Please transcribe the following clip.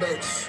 Boats.